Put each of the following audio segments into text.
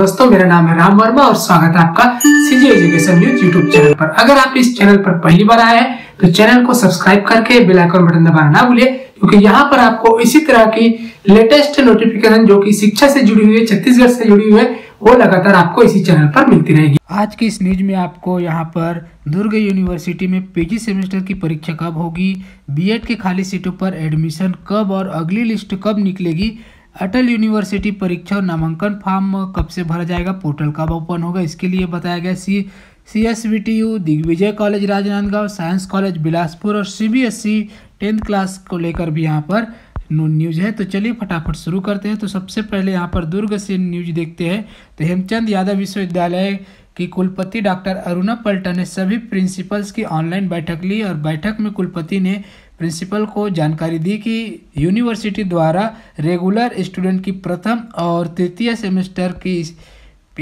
दोस्तों, मेरा नाम है राम वर्मा और स्वागत है आपका CG education news YouTube channel पर। अगर आप इस चैनल पर पहली बार आए हैं तो चैनल को सब्सक्राइब करके बेल आइकन बटन दबाना ना भूलिए, क्योंकि यहाँ पर आपको इसी तरह की लेटेस्ट नोटिफिकेशन जो कि शिक्षा से जुड़ी हुई है, छत्तीसगढ़ से जुड़ी हुई है, वो लगातार आपको इसी चैनल पर मिलती रहेगी। आज की इस न्यूज़ में आपको यहाँ पर दुर्ग यूनिवर्सिटी में पीजी सेमेस्टर की परीक्षा कब होगी बीएड के खाली सीटों पर एडमिशन कब और अगली लिस्ट कब निकलेगी अटल यूनिवर्सिटी परीक्षा और नामांकन फॉर्म कब से भरा जाएगा? पोर्टल कब ओपन होगा? इसके लिए बताया गया C C S B T U Digvijay college, Rajnandgaon, science college, Bilaspur और C B S E tenth class को लेकर भी यहाँ पर न्यूज़ है। तो चलिए फटाफट शुरू करते हैं। तो सबसे पहले यहाँ पर दुर्ग से न्यूज़ देखते हैं। तो हेमचंद यादव विश्वविद्यालय की कुलपति डॉक्टर अरुणा पल्टन ने सभी प्रिंसिपल्स की ऑनलाइन बैठक ली और बैठक में कुलपति ने प्रिंसिपल को जानकारी दी कि यूनिवर्सिटी द्वारा रेगुलर स्टूडेंट की प्रथम और तृतीय सेमेस्टर की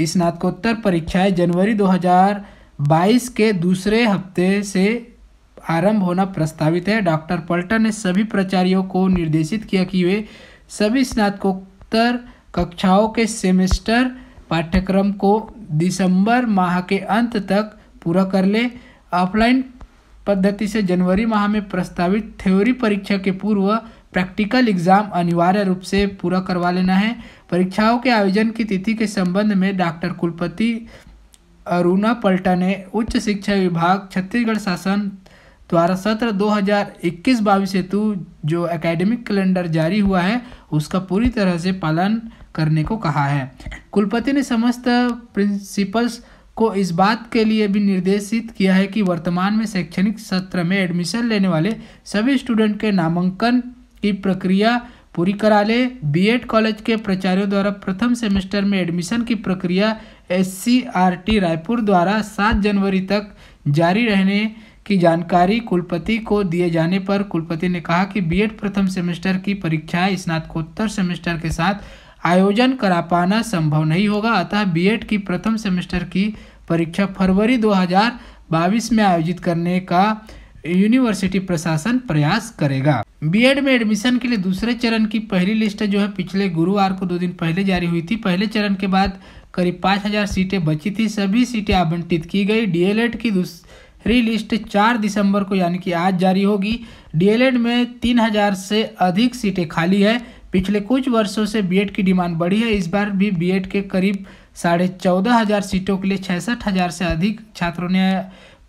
स्नातकोत्तर परीक्षाएँ जनवरी 2022 के दूसरे हफ़्ते से आरंभ होना प्रस्तावित है। डॉक्टर पल्टन ने सभी प्राचार्यों को निर्देशित किया कि वे सभी स्नातकोत्तर कक्षाओं के सेमेस्टर पाठ्यक्रम को दिसंबर माह के अंत तक पूरा कर ले। ऑफलाइन पद्धति से जनवरी माह में प्रस्तावित थ्योरी परीक्षा के पूर्व प्रैक्टिकल एग्ज़ाम अनिवार्य रूप से पूरा करवा लेना है। परीक्षाओं के आयोजन की तिथि के संबंध में डॉक्टर कुलपति अरुणा पल्टा ने उच्च शिक्षा विभाग छत्तीसगढ़ शासन द्वारा सत्र 2021 बाईस हेतु जो एकेडमिक कैलेंडर जारी हुआ है, उसका पूरी तरह से पालन करने को कहा है। कुलपति ने समस्त प्रिंसिपल्स को इस बात के लिए भी निर्देशित किया है कि वर्तमान में शैक्षणिक सत्र में एडमिशन लेने वाले सभी स्टूडेंट के नामांकन की प्रक्रिया पूरी करा ले। बीएड कॉलेज के प्राचार्यों द्वारा प्रथम सेमेस्टर में एडमिशन की प्रक्रिया एससीआरटी रायपुर द्वारा सात जनवरी तक जारी रहने की जानकारी कुलपति को दिए जाने पर कुलपति ने कहा कि बीएड प्रथम सेमेस्टर की परीक्षाएँ स्नातकोत्तर सेमेस्टर के साथ आयोजन करा पाना संभव नहीं होगा। अतः बीएड की प्रथम सेमेस्टर की परीक्षा फरवरी 2022 में आयोजित करने का यूनिवर्सिटी प्रशासन प्रयास करेगा। बीएड में एडमिशन के लिए दूसरे चरण की पहली लिस्ट जो है, पिछले गुरुवार को दो दिन पहले जारी हुई थी। पहले चरण के बाद करीब पाँच हज़ार सीटें बची थी। सभी सीटें आवंटित की गई। डीएलएड की दूसरी लिस्ट चार दिसंबर को यानी कि आज जारी होगी। डीएलएड में तीन हज़ार से अधिक सीटें खाली है। पिछले कुछ वर्षों से बीएड की डिमांड बढ़ी है। इस बार भी बीएड के करीब साढ़े चौदह हज़ार सीटों के लिए छियासठ हज़ार से अधिक छात्रों ने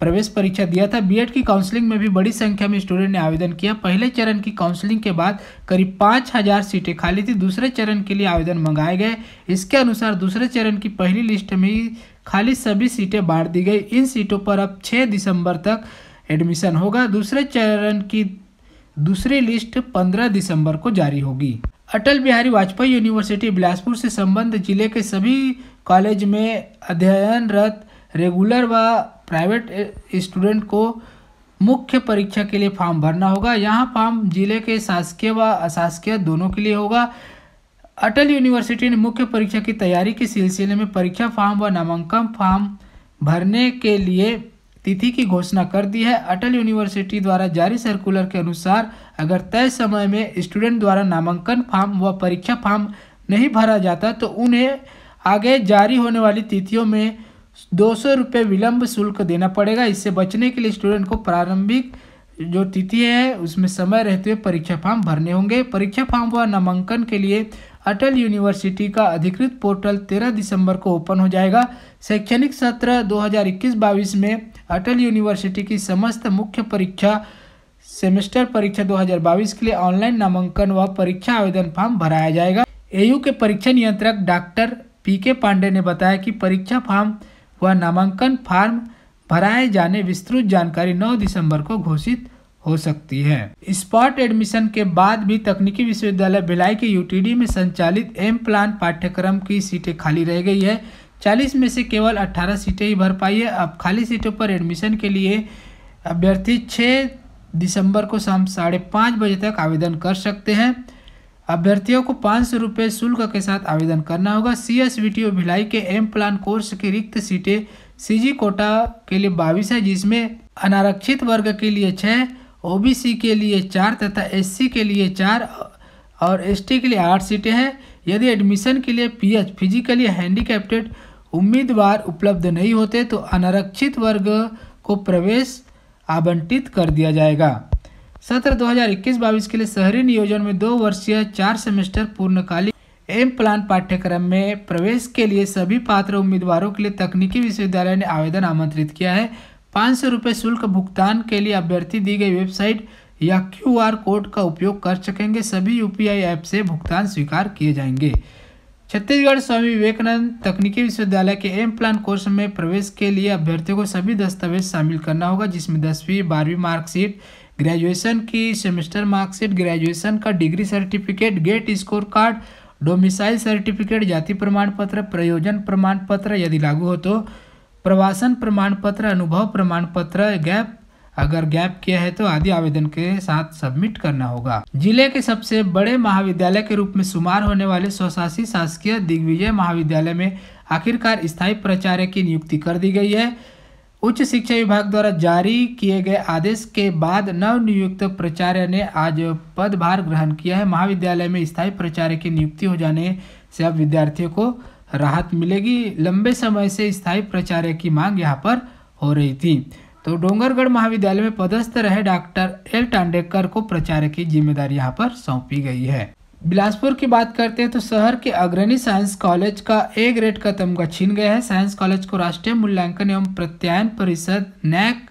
प्रवेश परीक्षा दिया था। बीएड की काउंसलिंग में भी बड़ी संख्या में स्टूडेंट ने आवेदन किया। पहले चरण की काउंसलिंग के बाद करीब पाँच हज़ार सीटें खाली थी। दूसरे चरण के लिए आवेदन मंगाए गए। इसके अनुसार दूसरे चरण की पहली लिस्ट में ही खाली सभी सीटें बांट दी गई। इन सीटों पर अब छः दिसंबर तक एडमिशन होगा। दूसरे चरण की दूसरी लिस्ट 15 दिसंबर को जारी होगी। अटल बिहारी वाजपेयी यूनिवर्सिटी बिलासपुर से संबंध ज़िले के सभी कॉलेज में अध्ययनरत रेगुलर व प्राइवेट स्टूडेंट को मुख्य परीक्षा के लिए फॉर्म भरना होगा। यहाँ फॉर्म ज़िले के शासकीय व अशासकीय दोनों के लिए होगा। अटल यूनिवर्सिटी ने मुख्य परीक्षा की तैयारी के सिलसिले में परीक्षा फॉर्म व नामांकन फॉर्म भरने के लिए तिथि की घोषणा कर दी है। अटल यूनिवर्सिटी द्वारा जारी सर्कुलर के अनुसार, अगर तय समय में स्टूडेंट द्वारा नामांकन फार्म व परीक्षा फार्म नहीं भरा जाता तो उन्हें आगे जारी होने वाली तिथियों में दो सौ रुपये विलम्ब शुल्क देना पड़ेगा। इससे बचने के लिए स्टूडेंट को प्रारंभिक जो तिथि है, उसमें समय रहते हुए परीक्षा फॉर्म भरने होंगे। परीक्षा फॉर्म व नामांकन के लिए अटल यूनिवर्सिटी का अधिकृत पोर्टल 13 दिसंबर को ओपन हो जाएगा। शैक्षणिक सत्र 2021-22 में अटल यूनिवर्सिटी की समस्त मुख्य परीक्षा, सेमेस्टर परीक्षा 2022 के लिए ऑनलाइन नामांकन व परीक्षा आवेदन फॉर्म भराया जाएगा। एयू के परीक्षा नियंत्रक डॉक्टर पी के पांडे ने बताया कि परीक्षा फॉर्म व नामांकन फॉर्म भराए जाने विस्तृत जानकारी 9 दिसंबर को घोषित हो सकती है। स्पॉट एडमिशन के बाद भी तकनीकी विश्वविद्यालय भिलाई के यूटीडी में संचालित एम प्लान पाठ्यक्रम की सीटें खाली रह गई है। 40 में से केवल 18 सीटें ही भर पाई है। अब खाली सीटों पर एडमिशन के लिए अभ्यर्थी 6 दिसंबर को शाम साढ़े पाँच बजे तक आवेदन कर सकते हैं। अभ्यर्थियों को पाँच सौ रुपये शुल्क के साथ आवेदन करना होगा। सी एस टी भिलाई के एम प्लान कोर्स की रिक्त सीटें सीजी कोटा के लिए बाईस है, जिसमें अनारक्षित वर्ग के लिए छः ओबीसी के लिए चार तथा एससी के लिए चार और एसटी के लिए आठ सीटें हैं। यदि एडमिशन के लिए पीएच फिजिकली हैंडीकैप्टेड उम्मीदवार उपलब्ध नहीं होते तो अनारक्षित वर्ग को प्रवेश आवंटित कर दिया जाएगा। सत्र 2021-22 के लिए शहरी नियोजन में दो वर्षीय, चार सेमेस्टर पूर्णकालिक एम प्लान पाठ्यक्रम में प्रवेश के लिए सभी पात्र उम्मीदवारों के लिए तकनीकी विश्वविद्यालय ने आवेदन आमंत्रित किया है। पाँच सौ रुपये शुल्क भुगतान के लिए अभ्यर्थी दी गई वेबसाइट या क्यू आर कोड का उपयोग कर सकेंगे। सभी यूपीआई ऐप से भुगतान स्वीकार किए जाएँगे। छत्तीसगढ़ स्वामी विवेकानंद तकनीकी विश्वविद्यालय के एम प्लान कोर्स में प्रवेश के लिए अभ्यर्थियों को सभी दस्तावेज़ शामिल करना होगा, जिसमें दसवीं, बारहवीं मार्कशीट, ग्रेजुएशन की सेमेस्टर मार्कशीट, ग्रेजुएशन का degree certificate, GATE score card domicile certificate जाति प्रमाण पत्र प्रयोजन प्रमाण पत्र यदि लागू हो तो प्रवासन प्रमाण पत्र अनुभव प्रमाण पत्र गैप अगर गैप किया है तो आदि आवेदन के साथ सबमिट करना होगा ज़िले के सबसे बड़े महाविद्यालय के रूप में शुमार होने वाले स्वशासी शासकीय दिग्विजय महाविद्यालय में आखिरकार स्थायी प्राचार्य की नियुक्ति कर दी गई है उच्च शिक्षा विभाग द्वारा जारी किए गए आदेश के बाद नव नियुक्त प्राचार्य ने आज पदभार ग्रहण किया है। महाविद्यालय में स्थायी प्राचार्य की नियुक्ति हो जाने से अब विद्यार्थियों को राहत मिलेगी। लंबे समय से स्थायी प्राचार्य की मांग यहाँ पर हो रही थी। तो डोंगरगढ़ महाविद्यालय में पदस्थ रहे डॉक्टर एल टांडेकर को प्रचार की ज़िम्मेदारी यहाँ पर सौंपी गई है। बिलासपुर की बात करते हैं तो शहर के अग्रणी साइंस कॉलेज का ए ग्रेड का तमगा छीन गया है। साइंस कॉलेज को राष्ट्रीय मूल्यांकन एवं प्रत्यायन परिषद, नैक,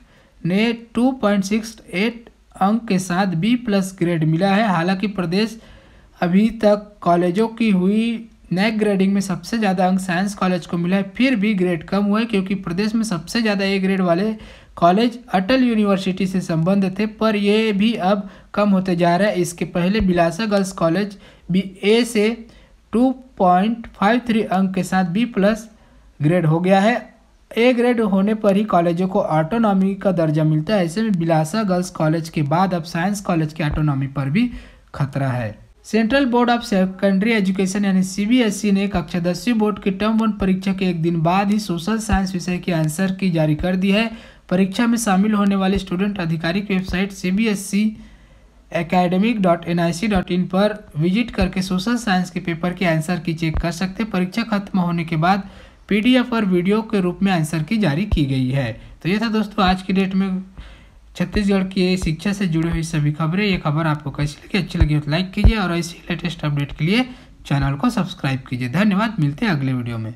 ने 2.68 अंक के साथ बी प्लस ग्रेड मिला है। हालाँकि प्रदेश अभी तक कॉलेजों की हुई नैक ग्रेडिंग में सबसे ज़्यादा अंक साइंस कॉलेज को मिला है, फिर भी ग्रेड कम हुआ है क्योंकि प्रदेश में सबसे ज़्यादा ए ग्रेड वाले कॉलेज अटल यूनिवर्सिटी से संबंध थे, पर ये भी अब कम होते जा रहा है। इसके पहले Bilasa girls college B A से 2.53 अंक के साथ बी प्लस ग्रेड हो गया है। ए ग्रेड होने पर ही कॉलेजों को ऑटोनॉमी का दर्जा मिलता है। ऐसे में बिलासा गर्ल्स कॉलेज के बाद अब साइंस कॉलेज के ऑटोनॉमी पर भी खतरा है। Central board of secondary education यानी सीबीएसई ने कक्षा दसवीं बोर्ड की टर्म वन परीक्षा के एक दिन बाद ही सोशल साइंस विषय की आंसर की जारी कर दी है। परीक्षा में शामिल होने वाले स्टूडेंट आधिकारिक website C B S academic dot N I C dot in पर विज़िट करके सोशल साइंस के पेपर के आंसर की चेक कर सकते हैं। परीक्षा खत्म होने के बाद पीडीएफ और वीडियो के रूप में आंसर की जारी की गई है। तो ये था दोस्तों, आज की डेट में छत्तीसगढ़ की शिक्षा से जुड़ी हुई सभी खबरें, ये खबर आपको कैसी लगी, अच्छी लगी तो लाइक कीजिए और ऐसी लेटेस्ट अपडेट के लिए चैनल को सब्सक्राइब कीजिए। धन्यवाद, मिलते हैं अगले वीडियो में।